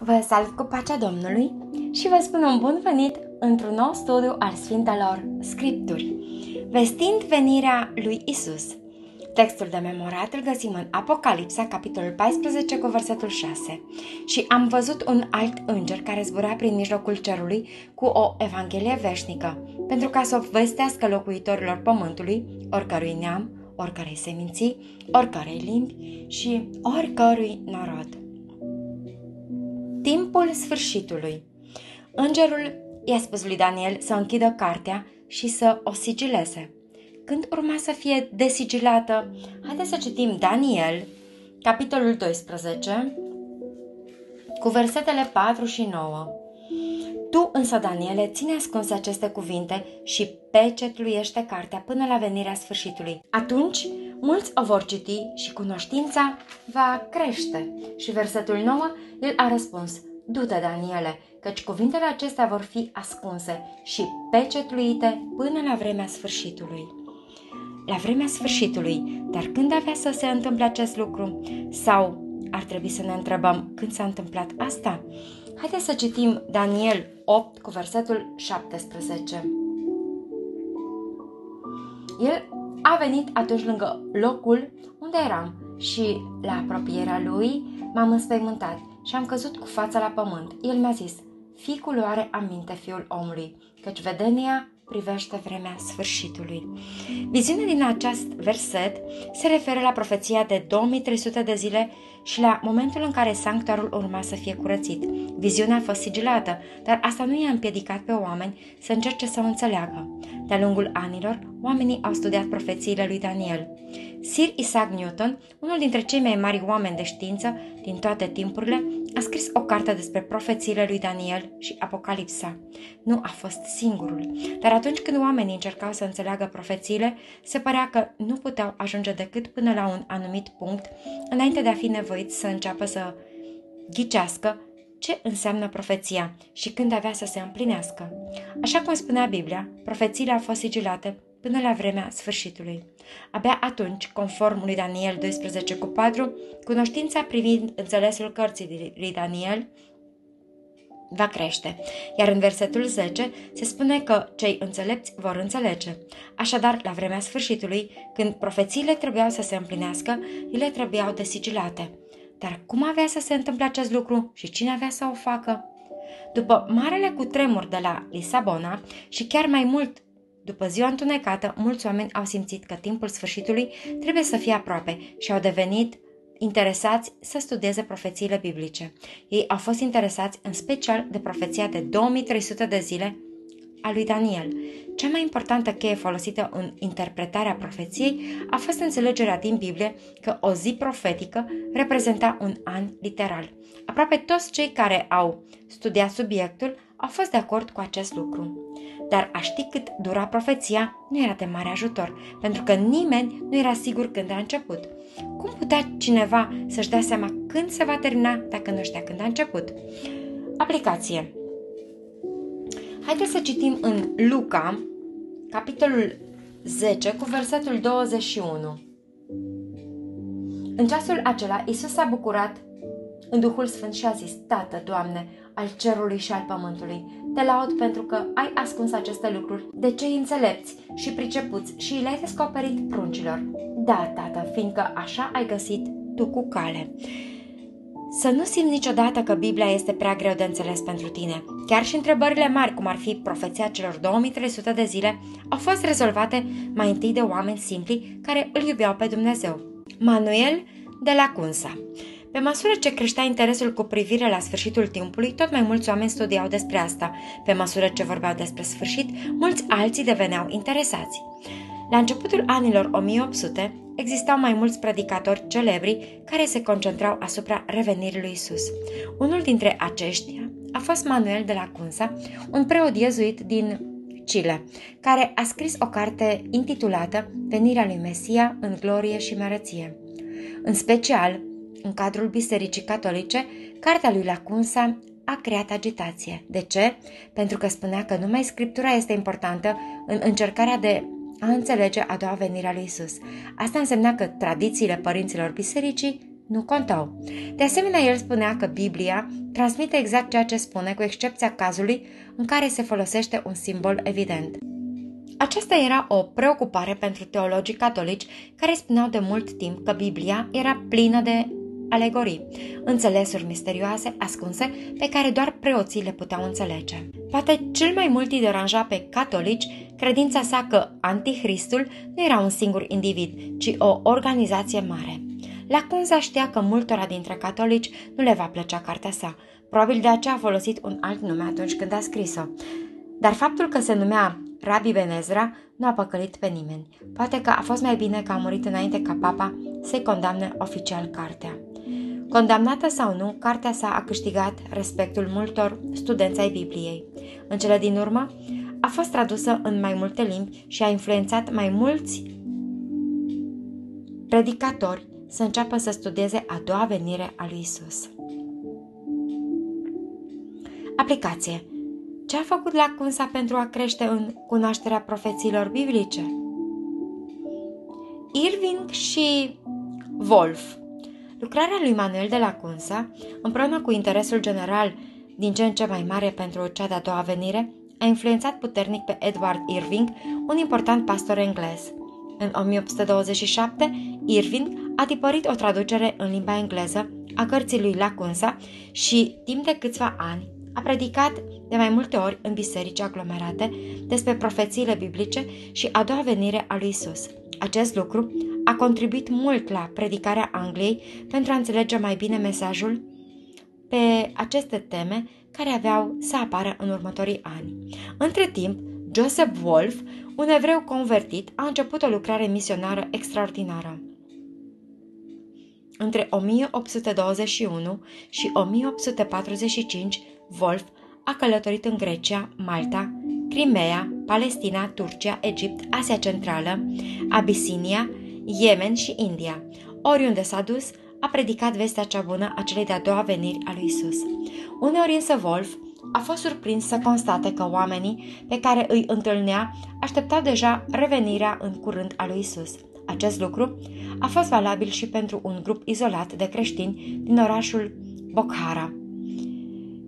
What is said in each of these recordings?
Vă salut cu pacea Domnului și vă spun un bun venit într-un nou studiu al Sfintelor Scripturi, vestind venirea lui Isus. Textul de memorat îl găsim în Apocalipsa, capitolul 14, cu versetul 6. Și am văzut un alt înger care zbura prin mijlocul cerului cu o evanghelie veșnică, pentru ca să o vestească locuitorilor pământului, oricărui neam, oricărei seminții, oricărei limbi și oricărui norod timpul sfârșitului. Îngerul i-a spus lui Daniel să închidă cartea și să o sigileze. Când urma să fie desigilată, haideți să citim Daniel, capitolul 12, cu versetele 4 și 9. Tu însă, Daniele, ține ascunse aceste cuvinte și pecetluiește cartea până la venirea sfârșitului. Atunci, mulți o vor citi și cunoștința va crește. Și versetul 9, el a răspuns, Du-te, Daniele, căci cuvintele acestea vor fi ascunse și pecetluite până la vremea sfârșitului. La vremea sfârșitului, dar când avea să se întâmple acest lucru? Sau ar trebui să ne întrebăm când s-a întâmplat asta? Haideți să citim Daniel 8 cu versetul 17. El a venit atunci lângă locul unde eram și la apropierea lui m-am înspăimântat și am căzut cu fața la pământ. El mi-a zis, fii cu luare aminte, fiul omului, căci vedenia privește vremea sfârșitului. Viziunea din acest verset se referă la profeția de 2300 de zile și la momentul în care sanctuarul urma să fie curățit. Viziunea a fost sigilată, dar asta nu i-a împiedicat pe oameni să încerce să o înțeleagă. De-a lungul anilor, oamenii au studiat profețiile lui Daniel. Sir Isaac Newton, unul dintre cei mai mari oameni de știință din toate timpurile, a scris o carte despre profețiile lui Daniel și Apocalipsa. Nu a fost singurul, dar atunci când oamenii încercau să înțeleagă profețiile, se părea că nu puteau ajunge decât până la un anumit punct, înainte de a fi nevoiți să înceapă să ghicească ce înseamnă profeția și când avea să se împlinească. Așa cum spunea Biblia, profețiile au fost sigilate până la vremea sfârșitului. Abia atunci, conform lui Daniel 12 cu 4, cunoștința privind înțelesul cărții lui Daniel va crește. Iar în versetul 10 se spune că cei înțelepți vor înțelege. Așadar, la vremea sfârșitului, când profețiile trebuiau să se împlinească, ele trebuiau desigilate. Dar cum avea să se întâmple acest lucru și cine avea să o facă? După marele cutremur de la Lisabona și chiar mai mult după ziua întunecată, mulți oameni au simțit că timpul sfârșitului trebuie să fie aproape și au devenit interesați să studieze profețiile biblice. Ei au fost interesați în special de profeția de 2300 de zile a lui Daniel. Cea mai importantă cheie folosită în interpretarea profeției a fost înțelegerea din Biblie că o zi profetică reprezenta un an literal. Aproape toți cei care au studiat subiectul au fost de acord cu acest lucru. Dar a ști cât dura profeția nu era de mare ajutor, pentru că nimeni nu era sigur când a început. Cum putea cineva să-și dea seama când se va termina dacă nu știa când a început? Aplicație Haideți să citim în Luca, capitolul 10, cu versetul 21. În ceasul acela, Isus s-a bucurat în Duhul Sfânt și a zis, Tată, Doamne, al cerului și al pământului, te laud pentru că ai ascuns aceste lucruri de cei înțelepți și pricepuți și le-ai descoperit pruncilor. Da, Tată, fiindcă așa ai găsit tu cu cale. Să nu simți niciodată că Biblia este prea greu de înțeles pentru tine. Chiar și întrebările mari, cum ar fi profeția celor 2300 de zile, au fost rezolvate mai întâi de oameni simpli care îl iubeau pe Dumnezeu. Manuel de la Cunsa pe măsură ce creștea interesul cu privire la sfârșitul timpului, tot mai mulți oameni studiau despre asta. Pe măsură ce vorbeau despre sfârșit, mulți alții deveneau interesați. La începutul anilor 1800, existau mai mulți predicatori celebri care se concentrau asupra revenirii lui Isus. Unul dintre aceștia a fost Manuel de la Cunsa, un preot iezuit din Chile, care a scris o carte intitulată Venirea lui Mesia în glorie și mărăție. În special, în cadrul Bisericii Catolice, cartea lui Lacunsa a creat agitație. De ce? Pentru că spunea că numai Scriptura este importantă în încercarea de a înțelege a doua venire a lui Isus. Asta însemna că tradițiile părinților bisericii nu contau. De asemenea, el spunea că Biblia transmite exact ceea ce spune, cu excepția cazului în care se folosește un simbol evident. Aceasta era o preocupare pentru teologii catolici care spuneau de mult timp că Biblia era plină de alegorii, înțelesuri misterioase, ascunse, pe care doar preoții le puteau înțelege. Poate cel mai mult îi deranja pe catolici credința sa că Antichristul nu era un singur individ, ci o organizație mare. La Cunza știa că multora dintre catolici nu le va plăcea cartea sa. Probabil de aceea a folosit un alt nume atunci când a scris-o. Dar faptul că se numea Rabbi Benezra nu a păcălit pe nimeni. Poate că a fost mai bine că a murit înainte ca papa să-i condamne oficial cartea. Condamnată sau nu, cartea sa a câștigat respectul multor studenți ai Bibliei. În cele din urmă, a fost tradusă în mai multe limbi și a influențat mai mulți predicatori să înceapă să studieze a doua venire a lui Isus. Aplicație. Ce a făcut Lacunsa pentru a crește în cunoașterea profețiilor biblice? Irving și Wolf Lucrarea lui Manuel de la Cunsa, împreună cu interesul general din ce în ce mai mare pentru cea de-a doua venire, a influențat puternic pe Edward Irving, un important pastor englez. În 1827, Irving a tipărit o traducere în limba engleză a cărții lui Lacunsa și, timp de câțiva ani, a predicat de mai multe ori în biserici aglomerate despre profețiile biblice și a doua venire a lui Isus. Acest lucru a contribuit mult la predicarea Angliei pentru a înțelege mai bine mesajul pe aceste teme care aveau să apară în următorii ani. Între timp, Joseph Wolf, un evreu convertit, a început o lucrare misionară extraordinară. Între 1821 și 1845, Wolf a călătorit în Grecia, Malta, Crimea, Palestina, Turcia, Egipt, Asia Centrală, Abisinia, Yemen și India. Oriunde s-a dus, a predicat vestea cea bună a celei de-a doua veniri a lui Isus. Uneori însă Wolf a fost surprins să constate că oamenii pe care îi întâlnea așteptau deja revenirea în curând a lui Isus. Acest lucru a fost valabil și pentru un grup izolat de creștini din orașul Bokhara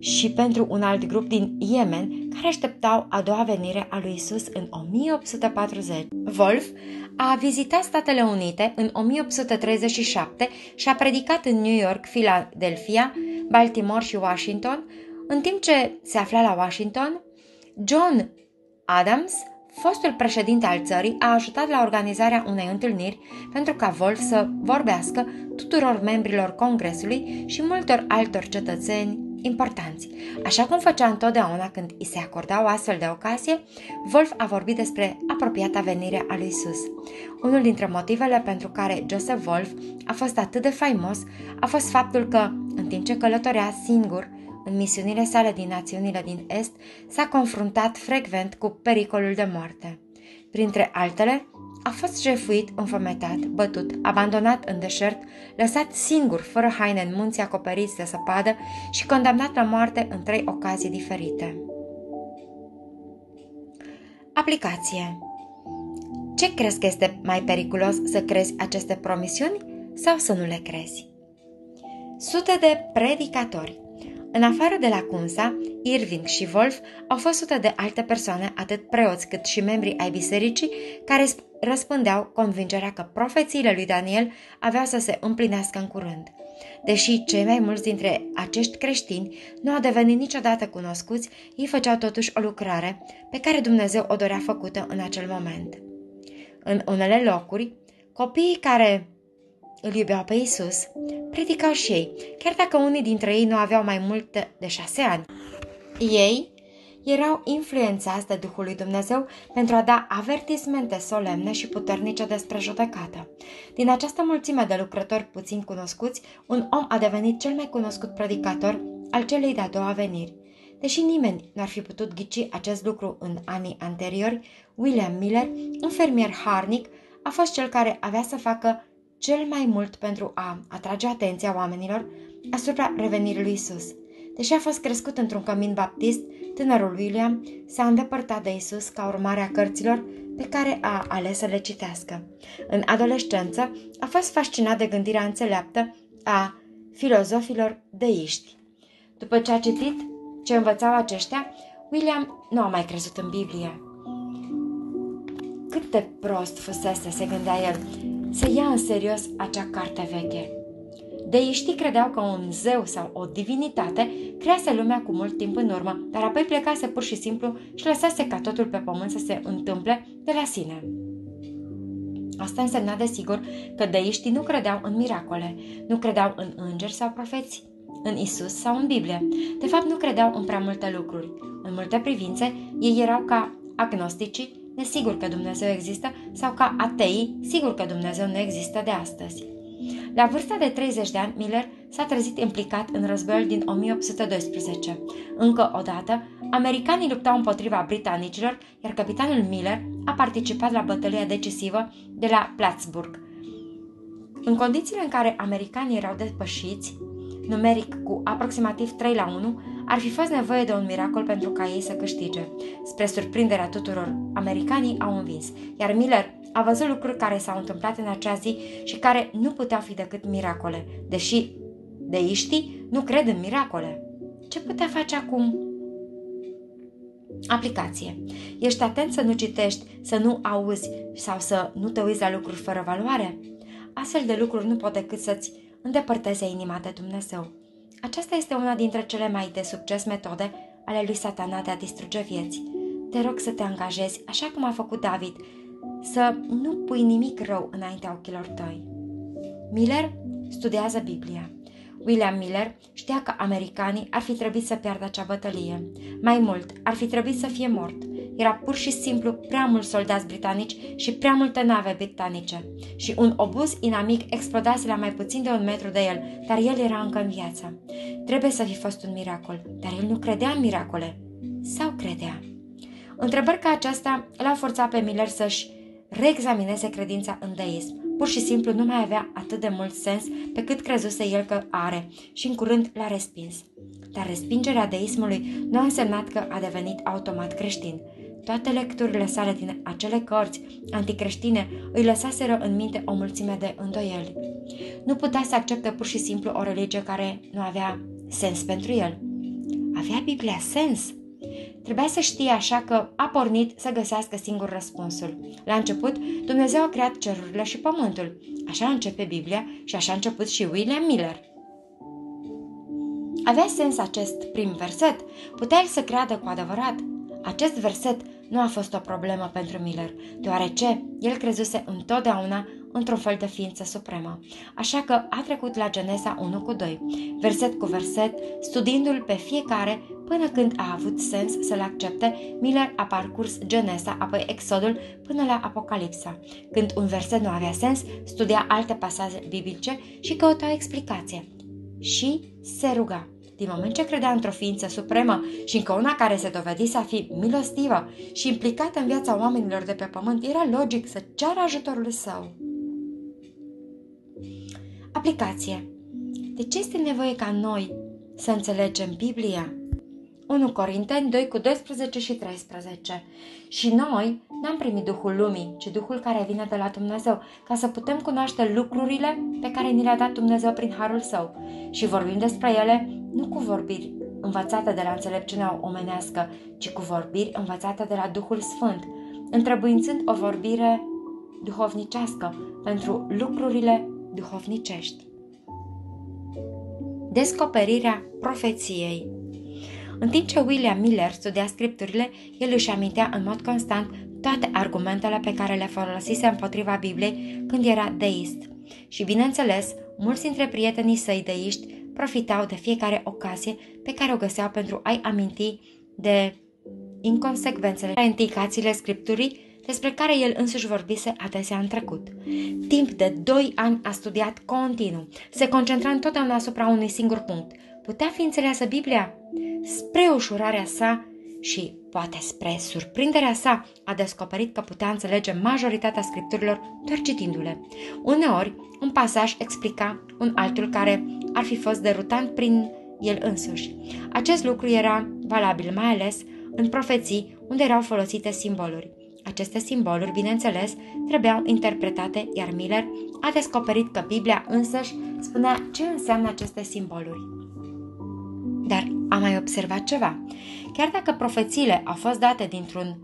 și pentru un alt grup din Yemen care așteptau a doua venire a lui Isus în 1840. Wolf a vizitat Statele Unite în 1837 și a predicat în New York, Philadelphia, Baltimore și Washington. În timp ce se afla la Washington, John Adams, fostul președinte al țării, a ajutat la organizarea unei întâlniri pentru ca Wolf să vorbească tuturor membrilor Congresului și multor altor cetățeni importanți. Așa cum făcea întotdeauna când îi se acorda o astfel de ocazie, Wolf a vorbit despre apropiata venire a lui Isus. Unul dintre motivele pentru care Joseph Wolf a fost atât de faimos a fost faptul că, în timp ce călătorea singur în misiunile sale din națiunile din Est, s-a confruntat frecvent cu pericolul de moarte. Printre altele, a fost jefuit, înfometat, bătut, abandonat în deșert, lăsat singur, fără haine în munții acoperiți de săpadă și condamnat la moarte în trei ocazii diferite. Aplicație Ce crezi că este mai periculos să crezi aceste promisiuni sau să nu le crezi? Sute de predicatori în afară de la Cunsa, Irving și Wolf au fost sute de alte persoane, atât preoți cât și membri ai bisericii, care răspândeau convingerea că profețiile lui Daniel aveau să se împlinească în curând. Deși cei mai mulți dintre acești creștini nu au devenit niciodată cunoscuți, ei făceau totuși o lucrare pe care Dumnezeu o dorea făcută în acel moment. În unele locuri, copiii care îl iubeau pe Isus, predicau și ei, chiar dacă unii dintre ei nu aveau mai mult de șase ani. Ei erau influențați de Duhul lui Dumnezeu pentru a da avertismente solemne și puternice despre judecată. Din această mulțime de lucrători puțin cunoscuți, un om a devenit cel mai cunoscut predicator al celei de-a doua veniri. Deși nimeni nu ar fi putut ghici acest lucru în anii anteriori, William Miller, un fermier harnic, a fost cel care avea să facă cel mai mult pentru a atrage atenția oamenilor asupra revenirii lui Isus. Deși a fost crescut într-un cămin baptist, tânărul William s-a îndepărtat de Isus ca urmare a cărților pe care a ales să le citească. În adolescență a fost fascinat de gândirea înțeleaptă a filozofilor deiști. După ce a citit ce învățau aceștia, William nu a mai crezut în Biblie. Cât de prost fusese, se gândea el, să ia în serios acea carte veche. Deiștii credeau că un zeu sau o divinitate crease lumea cu mult timp în urmă, dar apoi plecase pur și simplu și lăsase ca totul pe pământ să se întâmple de la sine. Asta însemna desigur că deiștii nu credeau în miracole, nu credeau în îngeri sau profeți, în Isus sau în Biblie. De fapt, nu credeau în prea multe lucruri. În multe privințe, ei erau ca agnosticii, nesigur că Dumnezeu există, sau ca atei, sigur că Dumnezeu nu există de astăzi. La vârsta de 30 de ani, Miller s-a trezit implicat în războiul din 1812. Încă o dată, americanii luptau împotriva britanicilor, iar capitanul Miller a participat la bătălia decisivă de la Plattsburgh. În condițiile în care americanii erau depășiți, numeric cu aproximativ 3 la 1, ar fi fost nevoie de un miracol pentru ca ei să câștige. Spre surprinderea tuturor, americanii au învins, iar Miller a văzut lucruri care s-au întâmplat în acea zi și care nu puteau fi decât miracole, deși deiștii nu cred în miracole. Ce putea face acum? Aplicație. Ești atent să nu citești, să nu auzi sau să nu te uiți la lucruri fără valoare? Astfel de lucruri nu pot decât să-ți îndepărteze inima de Dumnezeu. Aceasta este una dintre cele mai de succes metode ale lui satana de a distruge vieți. Te rog să te angajezi, așa cum a făcut David, să nu pui nimic rău înaintea ochilor tăi. Miller studiază Biblia. William Miller știa că americanii ar fi trebuit să piardă acea bătălie. Mai mult, ar fi trebuit să fie mort. Era pur și simplu prea mulți soldați britanici și prea multe nave britanice. Și un obuz inamic explodase la mai puțin de un metru de el, dar el era încă în viață. Trebuie să fi fost un miracol, dar el nu credea în miracole. Sau credea? Întrebări ca aceasta l-au forțat pe Miller să-și reexamineze credința în deism. Pur și simplu nu mai avea atât de mult sens pe cât crezuse el că are și în curând l-a respins. Dar respingerea deismului nu a însemnat că a devenit automat creștin. Toate lecturile sale din acele cărți anticreștine îi lăsaseră în minte o mulțime de îndoieli. Nu putea să accepte pur și simplu o religie care nu avea sens pentru el. Avea Biblia sens? Trebuia să știe așa că a pornit să găsească singur răspunsul. La început, Dumnezeu a creat cerurile și pământul. Așa începe Biblia și așa a început și William Miller. Avea sens acest prim verset? Putea el să creadă cu adevărat? Acest verset nu a fost o problemă pentru Miller, deoarece el crezuse întotdeauna într-un fel de ființă supremă. Așa că a trecut la Genesa 1 cu 2, verset cu verset, studiindu-l pe fiecare până când a avut sens să-l accepte, Miller a parcurs Genesa, apoi Exodul până la Apocalipsa. Când un verset nu avea sens, studia alte pasaje biblice și căuta o explicație. Și se ruga. Din moment ce credea într-o ființă supremă și încă una care se dovedise a fi milostivă și implicată în viața oamenilor de pe pământ, era logic să ceară ajutorul său. Aplicație. De ce este nevoie ca noi să înțelegem Biblia? 1 Corinteni 2 cu 12 și 13. Și noi n-am primit Duhul lumii, ci Duhul care vine de la Dumnezeu, ca să putem cunoaște lucrurile pe care ni le-a dat Dumnezeu prin Harul Său. Și vorbim despre ele nu cu vorbiri învățate de la înțelepciunea omenească, ci cu vorbiri învățate de la Duhul Sfânt, întrebuințând o vorbire duhovnicească pentru lucrurile duhovnicești. Descoperirea profeției În timp ce William Miller studia scripturile, el își amintea în mod constant toate argumentele pe care le folosise împotriva Bibliei când era deist. Și bineînțeles, mulți dintre prietenii săi deiști profitau de fiecare ocazie pe care o găseau pentru a-i aminti de inconsecvențele, indicațiile scripturii despre care el însuși vorbise adesea în trecut. Timp de doi ani a studiat continuu, se concentra întotdeauna asupra unui singur punct. Putea fi înțeleasă Biblia? Spre ușurarea sa și, poate spre surprinderea sa, a descoperit că putea înțelege majoritatea scripturilor doar citindu-le. Uneori, un pasaj explica un altul care ar fi fost derutant prin el însuși. Acest lucru era valabil mai ales în profeții unde erau folosite simboluri. Aceste simboluri, bineînțeles, trebuiau interpretate, iar Miller a descoperit că Biblia însăși spunea ce înseamnă aceste simboluri. Dar a mai observat ceva. Chiar dacă profețiile au fost date dintr-un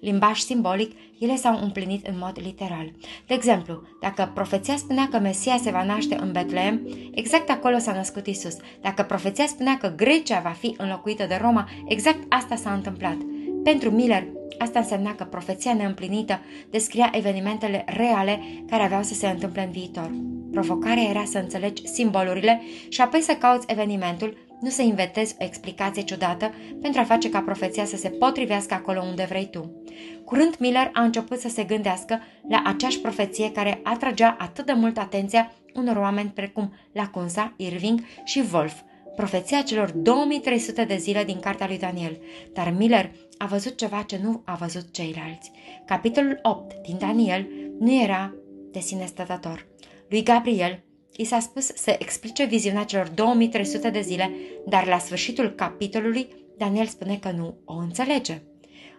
limbaj simbolic, ele s-au împlinit în mod literal. De exemplu, dacă profeția spunea că Mesia se va naște în Betleem, exact acolo s-a născut Isus. Dacă profeția spunea că Grecia va fi înlocuită de Roma, exact asta s-a întâmplat. Pentru Miller, asta însemna că profeția neîmplinită descria evenimentele reale care aveau să se întâmple în viitor. Provocarea era să înțelegi simbolurile și apoi să cauți evenimentul nu să inventezi o explicație ciudată pentru a face ca profeția să se potrivească acolo unde vrei tu. Curând Miller a început să se gândească la aceeași profeție care atragea atât de mult atenția unor oameni precum Lacunza, Irving și Wolf, profeția celor 2300 de zile din cartea lui Daniel. Dar Miller a văzut ceva ce nu a văzut ceilalți. Capitolul 8 din Daniel nu era de sine stătător. Lui Gabriel I s-a spus să explice viziunea celor 2300 de zile, dar la sfârșitul capitolului Daniel spune că nu o înțelege.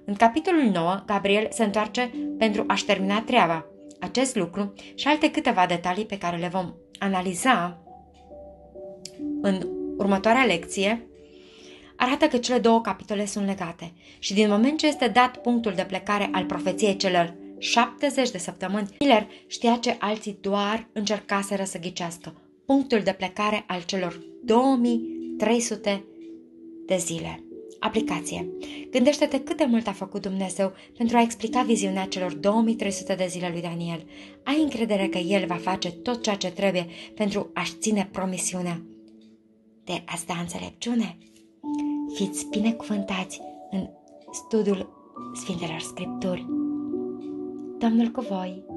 În capitolul 9, Gabriel se întoarce pentru a-și termina treaba. Acest lucru și alte câteva detalii pe care le vom analiza în următoarea lecție arată că cele două capitole sunt legate și din moment ce este dat punctul de plecare al profeției celor 70 de săptămâni, Miller știa ce alții doar încercaseră să ghicească punctul de plecare al celor 2300 de zile. Aplicație. Gândește-te cât de mult a făcut Dumnezeu pentru a explica viziunea celor 2300 de zile lui Daniel. Ai încredere că El va face tot ceea ce trebuie pentru a-și ține promisiunea de a da înțelepciune? Fiți binecuvântați în studiul Sfintelor Scripturi. та в